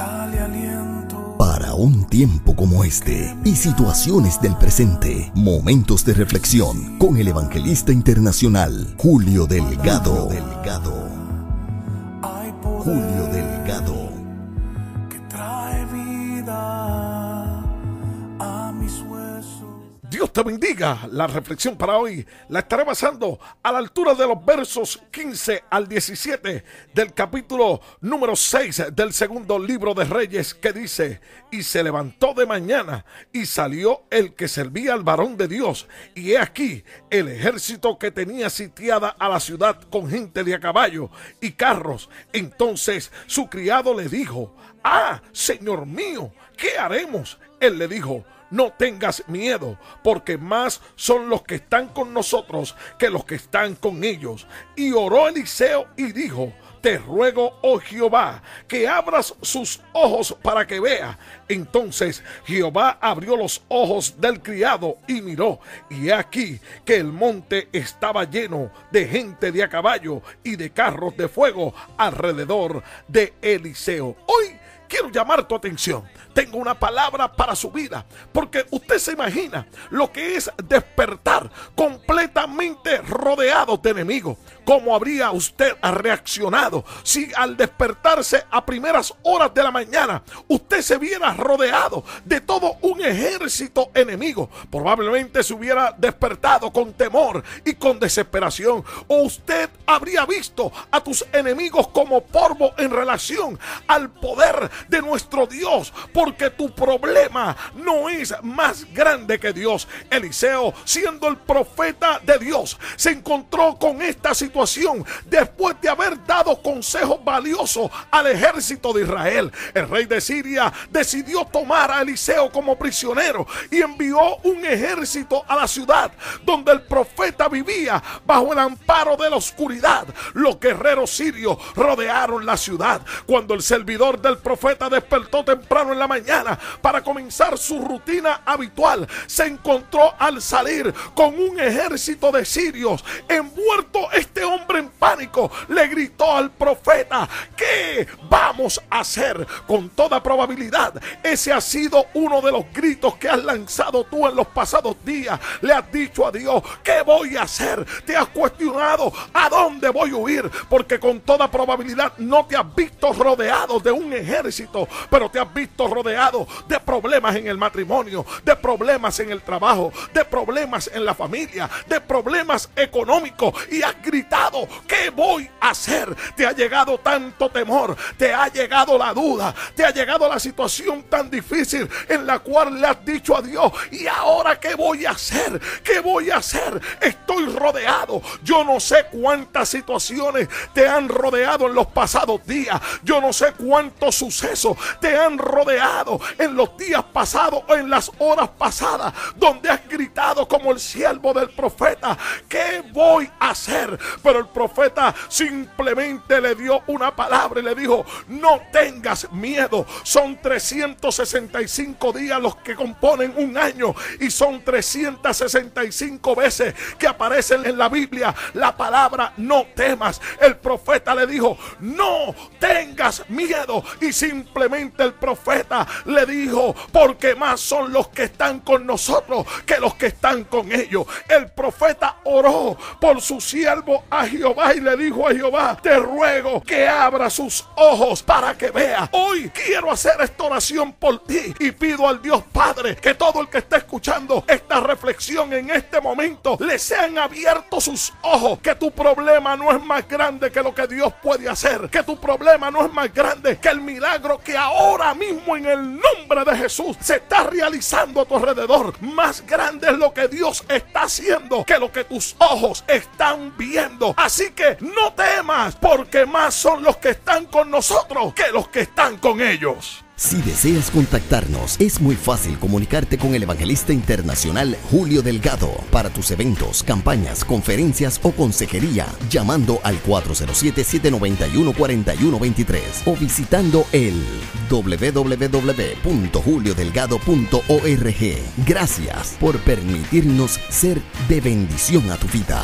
sale aliento. Para un tiempo como este y situaciones del presente, momentos de reflexión con el evangelista internacional Julio Delgado. Delgado. Hay poder Julio Delgado. Dios te bendiga. La reflexión para hoy la estaré basando a la altura de los versos 15 al 17 del capítulo número 6 del segundo libro de Reyes que dice, y se levantó de mañana y salió el que servía al varón de Dios. Y he aquí el ejército que tenía sitiada a la ciudad con gente de a caballo y carros. Entonces su criado le dijo, ah, Señor mío, ¿qué haremos? Él le dijo, no tengas miedo, porque más son los que están con nosotros que los que están con ellos. Y oró Eliseo y dijo, te ruego, oh Jehová, que abras sus ojos para que vea. Entonces Jehová abrió los ojos del criado y miró, y he aquí que el monte estaba lleno de gente de a caballo y de carros de fuego alrededor de Eliseo. Hoy quiero llamar tu atención. Tengo una palabra para su vida, porque usted se imagina lo que es despertar completamente rodeado de enemigos. ¿Cómo habría usted reaccionado si al despertarse a primeras horas de la mañana usted se viera rodeado de todo un ejército enemigo? Probablemente se hubiera despertado con temor y con desesperación. O usted habría visto a tus enemigos como polvo en relación al poder de nuestro Dios, porque tu problema no es más grande que Dios. Eliseo, siendo el profeta de Dios, se encontró con esta situación después de haber dado consejos valiosos al ejército de Israel. El rey de Siria decidió tomar a Eliseo como prisionero y envió un ejército a la ciudad donde el profeta vivía bajo el amparo de la oscuridad. Los guerreros sirios rodearon la ciudad. Cuando el servidor del profeta despertó temprano en la mañana para comenzar su rutina habitual, se encontró al salir con un ejército de sirios envuelto este hombre en pánico le gritó al profeta, ¿qué vamos a hacer? Con toda probabilidad, ese ha sido uno de los gritos que has lanzado tú en los pasados días. Le has dicho a Dios, ¿qué voy a hacer? Te has cuestionado, ¿a dónde voy a huir? Porque con toda probabilidad no te has visto rodeado de un ejército, pero te has visto rodeado de problemas en el matrimonio, de problemas en el trabajo, de problemas en la familia, de problemas económicos y has gritado, ¿qué voy a hacer? Te ha llegado tanto temor, te ha llegado la duda, te ha llegado la situación tan difícil en la cual le has dicho a Dios, ¿y ahora qué voy a hacer? ¿Qué voy a hacer? Estoy rodeado. Yo no sé cuántas situaciones te han rodeado en los pasados días. Yo no sé cuántos sucesos te han rodeado en los días pasados o en las horas pasadas, donde has gritado como el siervo del profeta, ¿qué voy a hacer? Pero el profeta simplemente le dio una palabra y le dijo, no tengas miedo. Son 365 días los que componen un año y son 365 veces que aparecen en la Biblia la palabra no temas. El profeta le dijo, no tengas miedo. Y simplemente el profeta le dijo, porque más son los que están con nosotros que los que están con ellos. El profeta oró por su siervo a Jehová y le dijo a Jehová, te ruego que abra sus ojos para que vea. Hoy quiero hacer esta oración por ti y pido al Dios Padre que todo el que esté escuchando esta reflexión en este momento le sean abiertos sus ojos, que tu problema no es más grande que lo que Dios puede hacer, que tu problema no es más grande que el que ahora mismo en el nombre de Jesús se está realizando a tu alrededor. Más grande es lo que Dios está haciendo que lo que tus ojos están viendo. Así que no temas, porque más son los que están con nosotros que los que están con ellos. Si deseas contactarnos, es muy fácil comunicarte con el evangelista internacional Julio Delgado para tus eventos, campañas, conferencias o consejería, llamando al 407-791-4123 o visitando el www.juliodelgado.org. Gracias por permitirnos ser de bendición a tu vida.